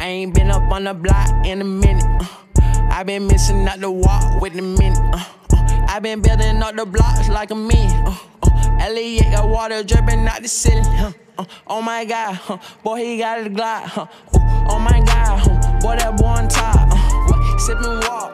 I ain't been up on the block in a minute. Uh, I been missing out the walk with the minute. Uh, uh, I been building up the blocks like a man. Uh, uh, Elliot got water dripping out the ceiling. Uh, uh, oh my god, uh, boy, he got a Glock. Uh, uh, oh my god, uh, boy, that boy on top. Uh, what, sipping water.